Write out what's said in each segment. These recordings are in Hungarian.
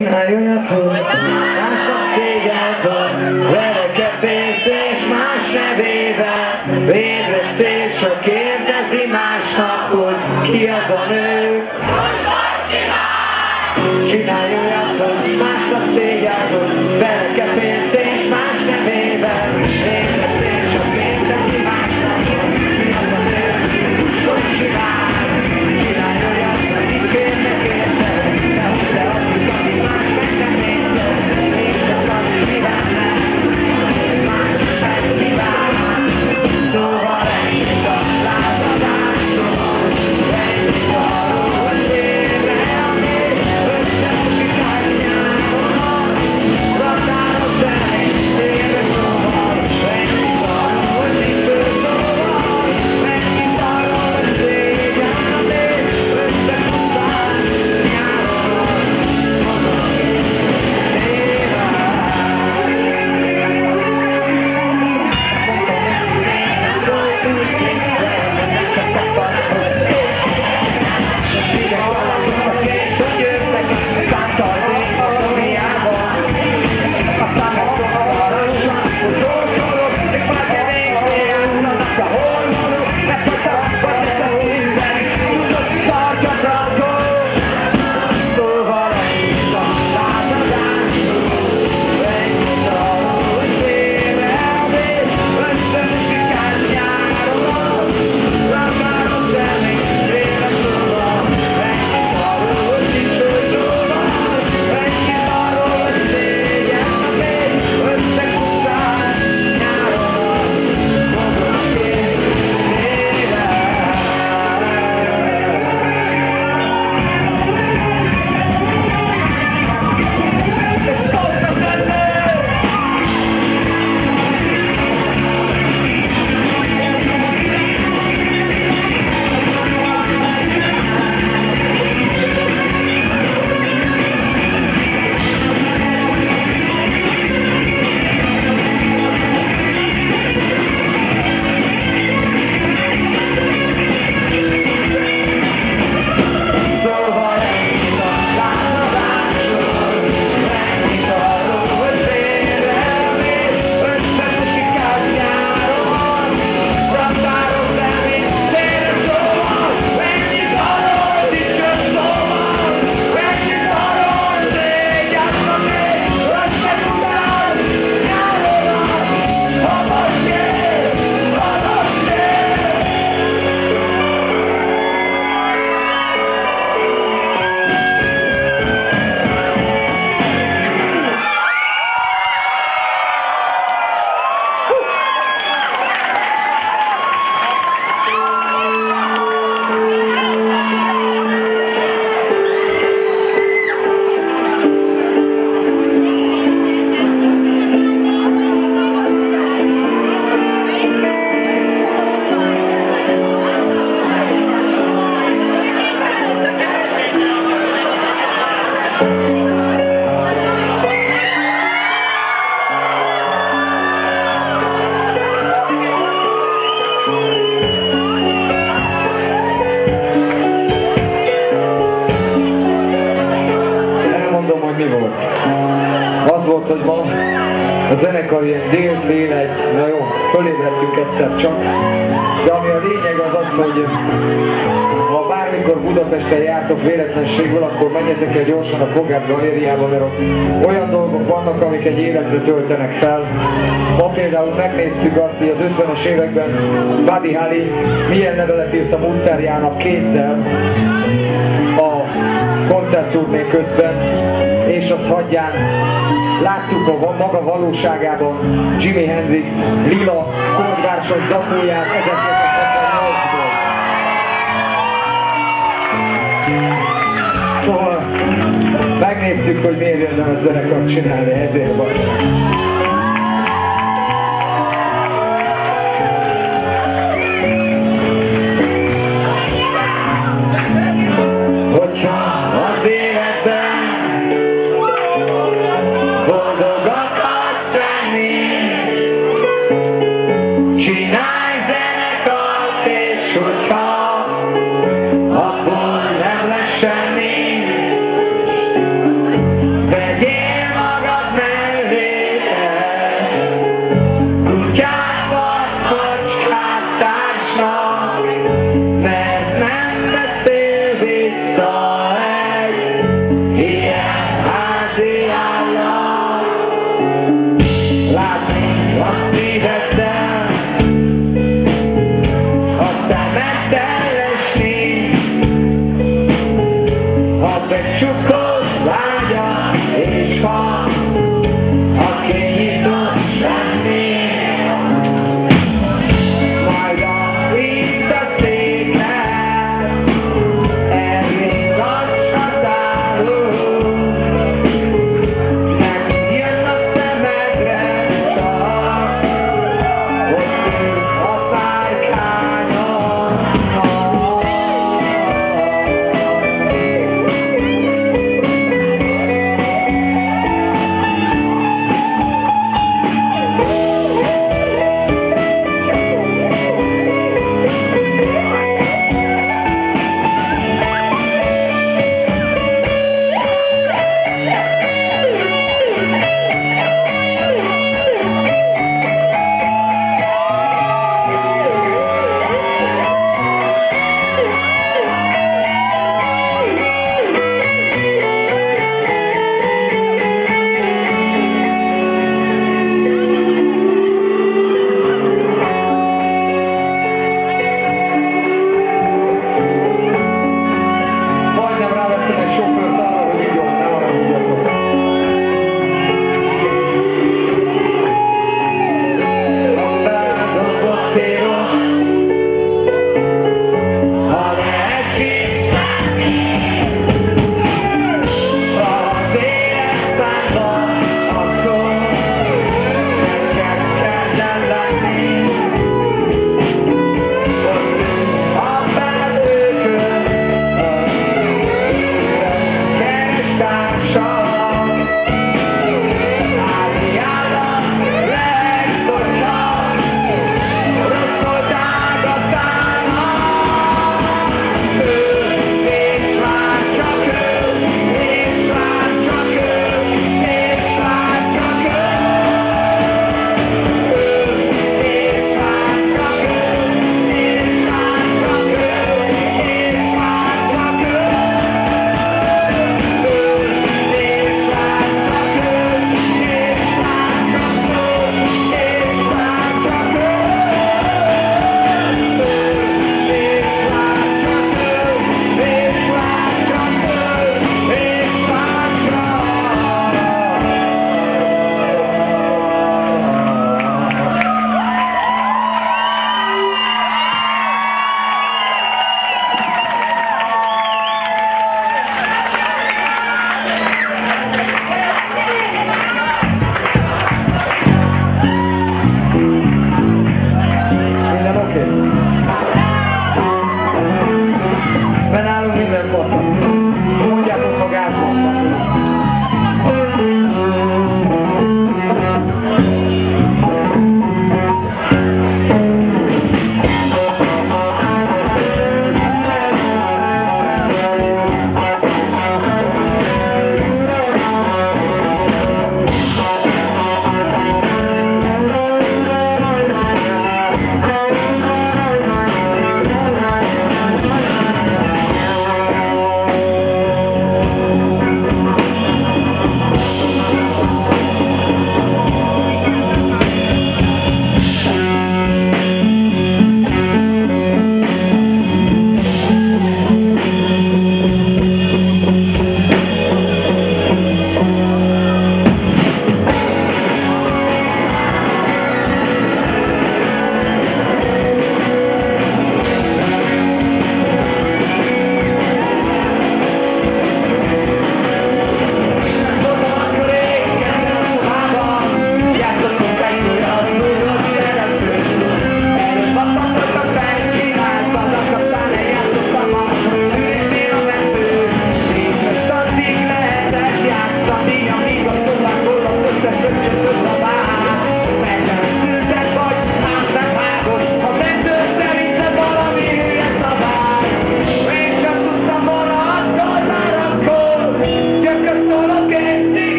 哪有呀？错 kapcsolatban. A zenekar ilyen délfél egy, na jó, fölébredtünk egyszer csak, de ami a lényeg az az, hogy ha bármikor Budapesten jártok véletlenségből, akkor menjetek el gyorsan a Kogár galériába, mert olyan dolgok vannak, amik egy életre töltenek fel. Ma például megnéztük azt, hogy az 50-es években Buddy Holly milyen levelet írt a Munterjának kézzel, koncertturné közben, és az hagyján láttuk a maga valóságában Jimi Hendrix lila kordvársony zakóját 1978-ból. Szóval megnéztük, hogy miért érdemes zenekart csinálni, ezért bazdmeg.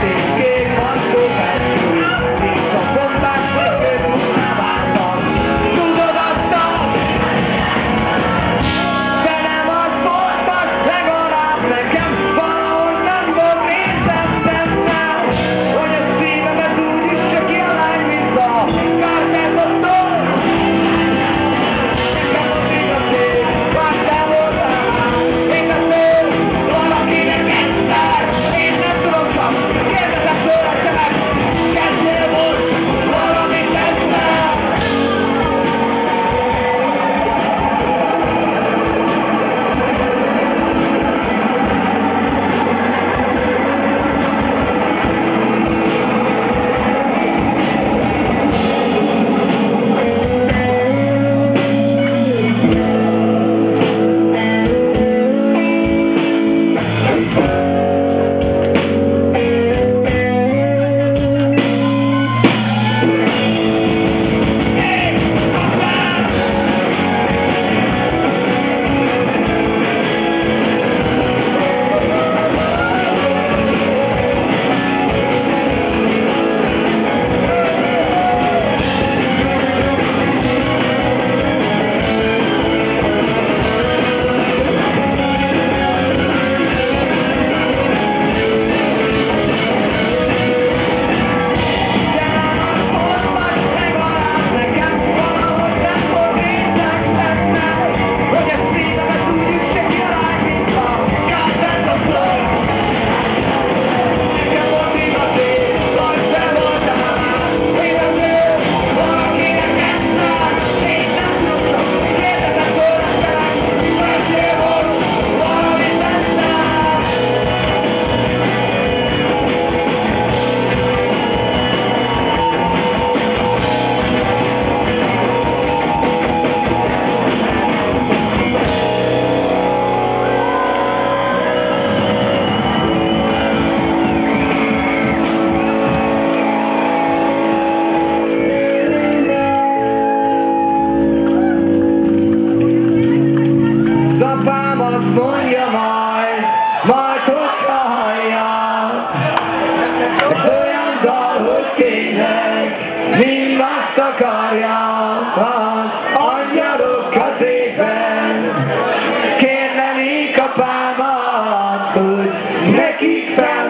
te quede. Az angyalok az égben. Kérne még apámat, hogy nekik fel